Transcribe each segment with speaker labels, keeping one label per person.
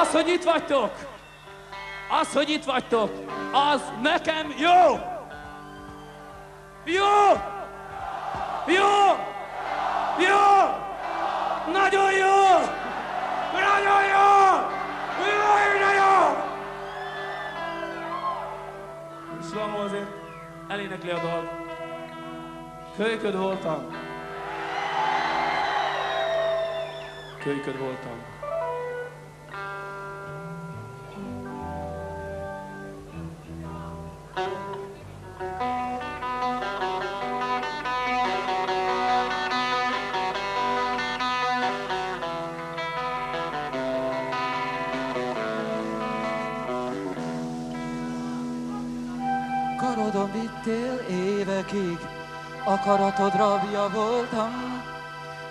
Speaker 1: Az, hogy itt vagytok, az, hogy itt vagytok, az nekem jó! Jó! Jó! Jó! Nagyon jó! Nagyon jó! Nagyon jó! És Lamó azért elénekli a dalt. Kölyköd voltam. Kölyköd voltam.
Speaker 2: Vittél évekig, akaratod rabja voltam,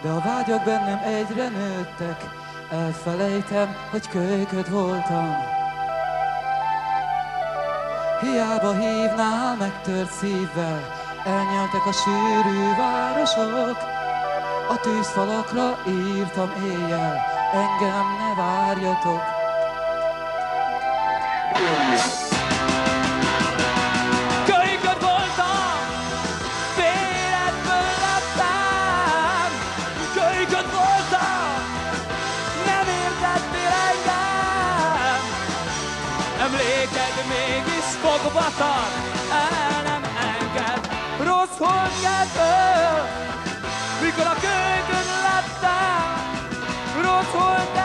Speaker 2: de a vágyak bennem egyre nőttek, elfelejtem, hogy kölyköd voltam. Hiába hívnál megtört szívvel, elnyeltek a sűrű városok, a tűzfalakra írtam éjjel, engem ne várjatok.
Speaker 1: Kölyköd tart, el nem enged. Rossz holdkedvől, mikor a kölyköd lettem. Rossz oh.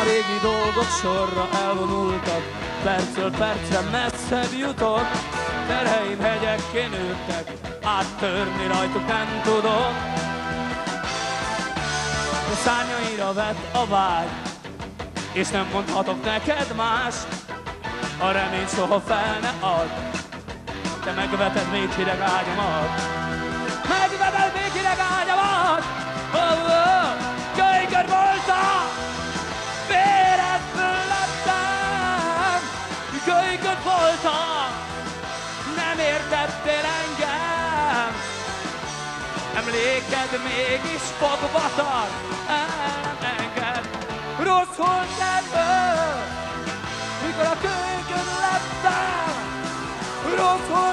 Speaker 1: A régi dolgok sorra elvonultak, percről percre messzebb jutok, tereim hegyekké nőttek, áttörni rajtuk nem tudok. De szárnyaira vett a vágy, és nem mondhatok neked más, a remény soha fel ne ad, te megveted még hideg ágyamat. Megveted még Emléked mégis fogva tart, enged. Rossz holdkedvől, mikor a kölyköd lettem! Rossz holdkedvől!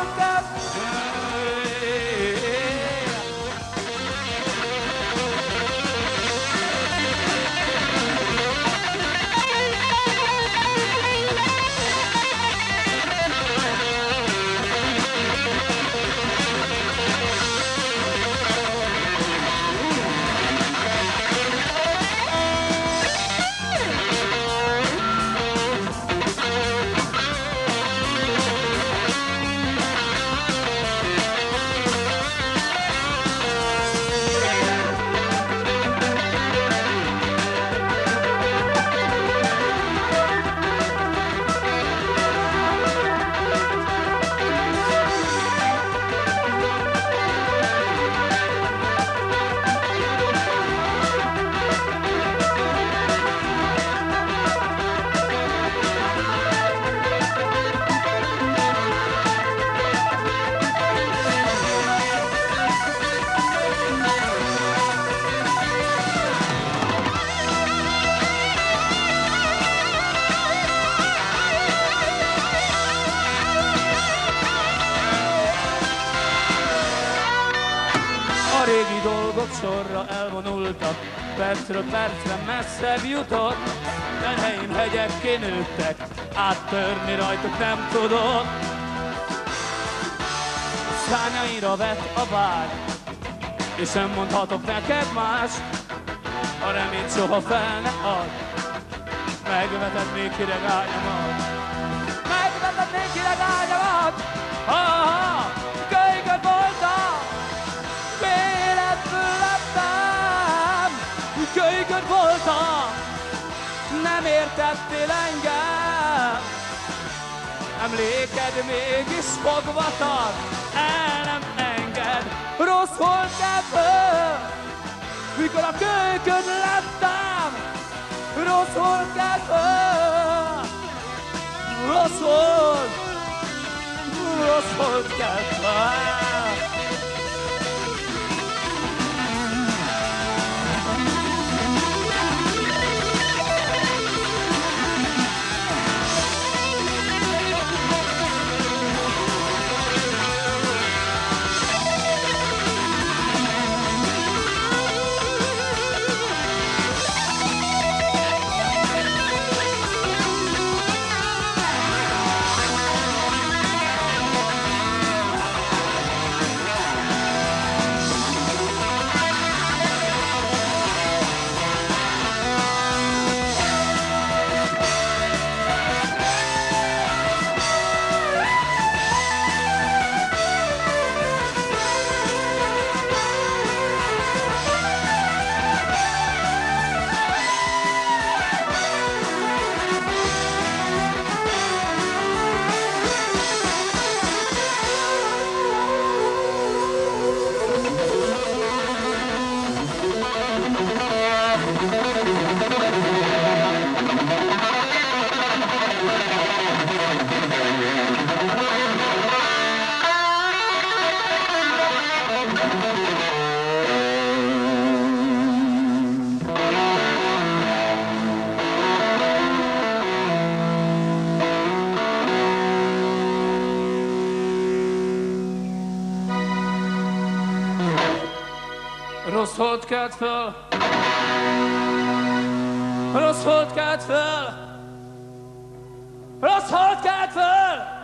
Speaker 1: Elvonultak, percről percre messzebb jutott, Teneim hegyekké nőttek, áttörni rajtuk nem tudok. Szárnyaira vett a vágy, és nem mondhatok neked más, a reményt soha fel ne ad, megveted még hideg ágyamat. Megveted még hideg ágyamat, ha kölykön nem értettél engem. Emléked mégis fogva tart, el nem enged, rossz holdkedvől, mikor a kölykön lettem, rossz holdkedvől, rossz hold, hold kelt fel. Rossz hold kelt föl. Rossz hold kelt föl. Rossz hold kelt föl.